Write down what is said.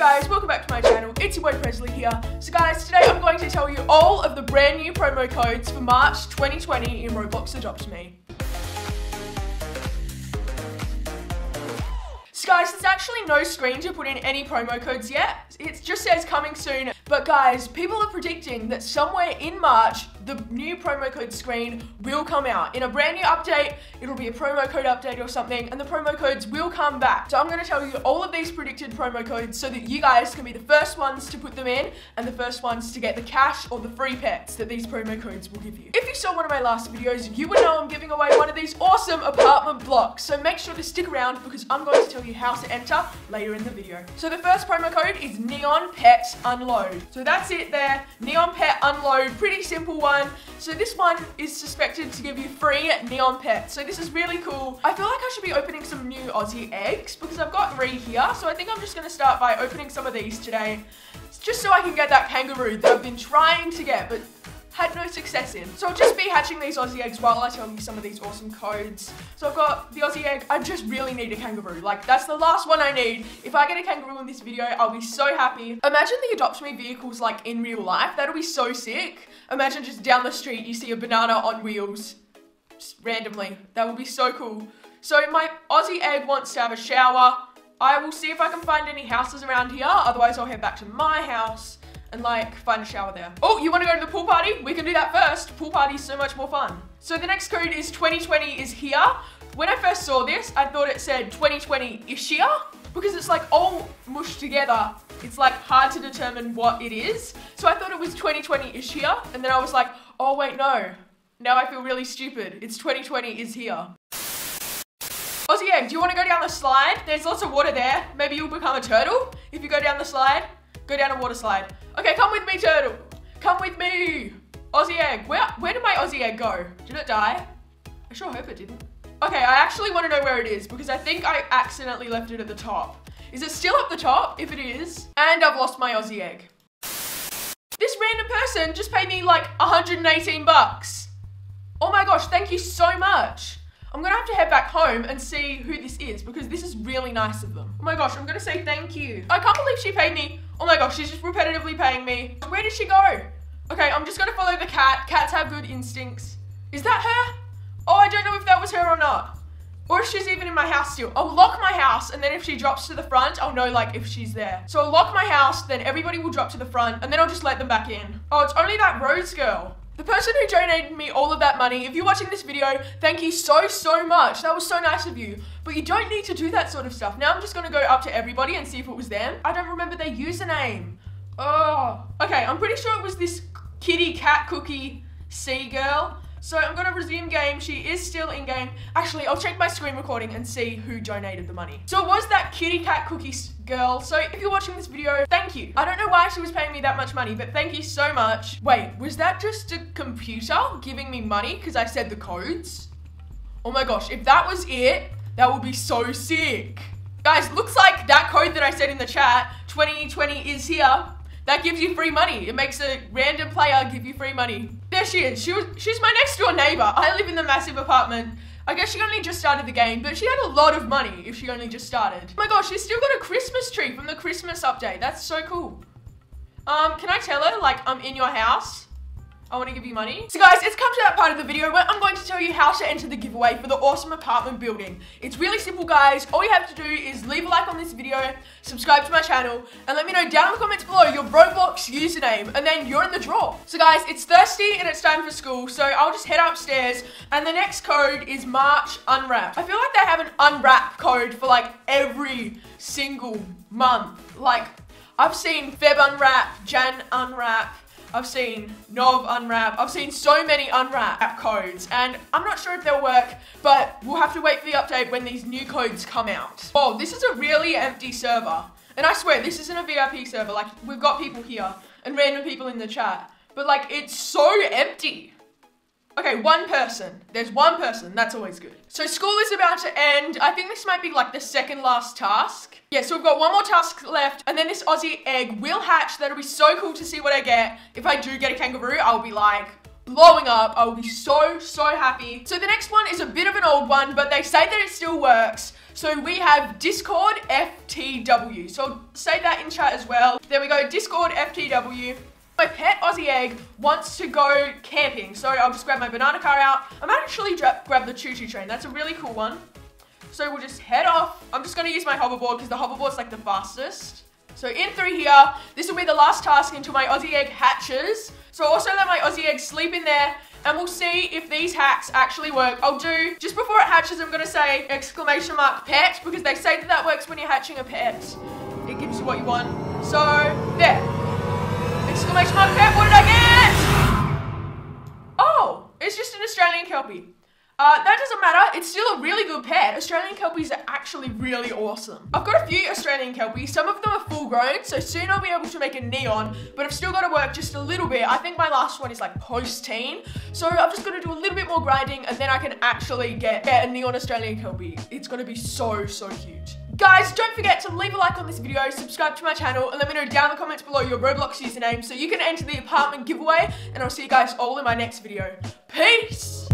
guys, welcome back to my channel. It's your boy Prezley here. So guys, today I'm going to tell you all of the brand new promo codes for March 2020 in Roblox Adopt Me. So guys, there's actually no screen to put in any promo codes yet. It just says coming soon. But guys, people are predicting that somewhere in March, the new promo code screen will come out. In a brand new update, it'll be a promo code update or something, and the promo codes will come back. So I'm gonna tell you all of these predicted promo codes so that you guys can be the first ones to put them in and the first ones to get the cash or the free pets that these promo codes will give you. If you saw one of my last videos, you would know I'm giving away one of these awesome apartment blocks. So make sure to stick around because I'm going to tell you how to enter later in the video. So the first promo code is Neon Pet Unload. So that's it there, Neon Pet Unload, pretty simple one one. So this one is suspected to give you free neon pets. So this is really cool. I feel like I should be opening some new Aussie eggs because I've got three here. So I think I'm just gonna start by opening some of these today. Just so I can get that kangaroo that I've been trying to get, but had no success in. So I'll just be hatching these Aussie eggs while I tell you some of these awesome codes. So I've got the Aussie egg. I just really need a kangaroo. Like, that's the last one I need. If I get a kangaroo in this video, I'll be so happy. Imagine the Adopt Me vehicles, like, in real life. That'll be so sick. Imagine just down the street, you see a banana on wheels. Just randomly. That would be so cool. So my Aussie egg wants to have a shower. I will see if I can find any houses around here. Otherwise, I'll head back to my house and like find a shower there. Oh, you wanna go to the pool party? We can do that first. Pool party is so much more fun. So the next code is 2020 is here. When I first saw this, I thought it said 2020 is here because it's like all mushed together. It's like hard to determine what it is. So I thought it was 2020 is here. And then I was like, oh wait, no. Now I feel really stupid. It's 2020 is here. Aussie do you want to go down the slide? There's lots of water there. Maybe you'll become a turtle if you go down the slide. Go down a water slide. Okay, come with me, turtle. Come with me. Aussie egg. Where, where did my Aussie egg go? Did it die? I sure hope it didn't. Okay, I actually want to know where it is because I think I accidentally left it at the top. Is it still up the top? If it is. And I've lost my Aussie egg. This random person just paid me like 118 bucks. Oh my gosh, thank you so much. I'm gonna have to head back home and see who this is because this is really nice of them. Oh my gosh, I'm gonna say thank you. I can't believe she paid me. Oh my gosh, she's just repetitively paying me. Where did she go? Okay, I'm just gonna follow the cat. Cats have good instincts. Is that her? Oh, I don't know if that was her or not. Or if she's even in my house still. I'll lock my house and then if she drops to the front, I'll know like if she's there. So I'll lock my house, then everybody will drop to the front and then I'll just let them back in. Oh, it's only that Rose girl. The person who donated me all of that money, if you're watching this video, thank you so, so much. That was so nice of you. But you don't need to do that sort of stuff. Now I'm just gonna go up to everybody and see if it was them. I don't remember their username. Oh, okay, I'm pretty sure it was this kitty cat cookie sea girl. So I'm gonna resume game. She is still in game. Actually, I'll check my screen recording and see who donated the money. So it was that kitty cat cookies girl. So if you're watching this video, thank you. I don't know why she was paying me that much money, but thank you so much. Wait, was that just a computer giving me money because I said the codes? Oh my gosh, if that was it, that would be so sick. Guys, looks like that code that I said in the chat, 2020 is here. That gives you free money. It makes a random player give you free money. There she is. She was, she's my next door neighbor. I live in the massive apartment. I guess she only just started the game, but she had a lot of money if she only just started. Oh my gosh, she's still got a Christmas tree from the Christmas update. That's so cool. Um, can I tell her, like, I'm in your house? I want to give you money. So guys, it's come to that part of the video where I'm going to tell you how to enter the giveaway for the awesome apartment building. It's really simple guys. All you have to do is leave a like on this video, subscribe to my channel, and let me know down in the comments below your Roblox username, and then you're in the draw. So guys, it's thirsty and it's time for school, so I'll just head upstairs, and the next code is March Unwrap. I feel like they have an unwrap code for like every single month. Like, I've seen Feb Unwrap, Jan Unwrap, I've seen Nov unwrap. I've seen so many unwrap codes and I'm not sure if they'll work, but we'll have to wait for the update when these new codes come out. Oh, this is a really empty server. And I swear, this isn't a VIP server. Like, we've got people here and random people in the chat. But like, it's so empty. Okay, one person. There's one person. That's always good. So school is about to end. I think this might be like the second last task. Yeah, so we've got one more task left, and then this Aussie egg will hatch. That'll be so cool to see what I get. If I do get a kangaroo, I'll be like, blowing up. I will be so, so happy. So the next one is a bit of an old one, but they say that it still works. So we have Discord FTW. So I'll say that in chat as well. There we go, Discord FTW. My pet Aussie egg wants to go camping. So I'll just grab my banana car out. I might actually grab the choo-choo train. That's a really cool one. So we'll just head off. I'm just gonna use my hoverboard because the hoverboard's like the fastest. So in three here, this will be the last task until my Aussie egg hatches. So also let my Aussie egg sleep in there and we'll see if these hacks actually work. I'll do, just before it hatches, I'm gonna say exclamation mark pet because they say that that works when you're hatching a pet. It gives you what you want. So, there. Exclamation mark pet, what did I get? Oh, it's just an Australian Kelpie. Uh, that doesn't matter, it's still a really good pet. Australian Kelpies are actually really awesome. I've got a few Australian Kelpies, some of them are full grown, so soon I'll be able to make a neon, but I've still got to work just a little bit. I think my last one is like post-teen, so I've just got to do a little bit more grinding and then I can actually get, get a neon Australian Kelpie. It's gonna be so, so cute. Guys, don't forget to leave a like on this video, subscribe to my channel, and let me know down in the comments below your Roblox username so you can enter the apartment giveaway, and I'll see you guys all in my next video. Peace!